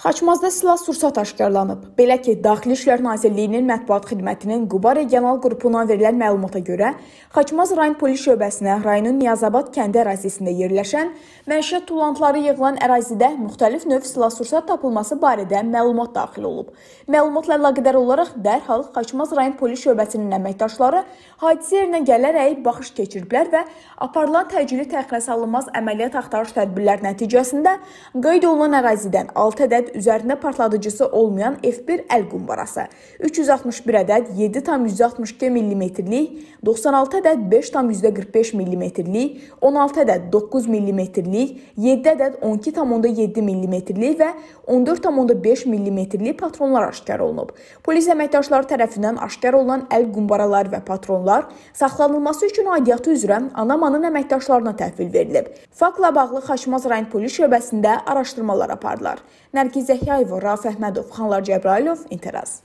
Xaçmazda silah-sursat aşkarlanıb. Belə ki, Daxili İşlər Nazirliyinin mətbuat xidmətinin Quba regional qrupundan verilən məlumata görə, Xaçmaz rayon polis şöbəsinə rayonun Niyazabad kəndi ərazisində yerləşən məişət tullantıları yığılan ərazidə müxtəlif növ silah-sursat tapılması barədə məlumat daxil olub. Məlumatla əlaqədar olaraq dərhal Xaçmaz rayon polis şöbəsinin əməkdaşları hadisə yerinə gələrək baxış keçiriblər və aparılan təcili təxirə salınmaz əməliyyat axtarış tədbirləri nəticəsində qeyd olunan ərazidən 6 ədəd üzərində partladıcısı olmayan F1 əl qumbarası, 361 ədəd 7,162 mm-lik, 96 ədəd 5,45 mm-lik, 16 ədəd 9 mm-lik, 7 ədəd 12,7 mm-lik və 14,5 mm-lik patronlar aşkar olunub. Polis əməkdaşları tərəfindən aşkar olunan əl qumbaraları və patronlar saxlanılması üçün aidiyyatı üzrə Anamanın əməkdaşlarına təhvil verilib. Faktla bağlı Xaçmaz rayon polis şöbəsində araşdırmalar aparılır. Nərgiz Zəhrayeva, Rauf Əhmədov, Xanlar Cəbrayilov, İnteraz.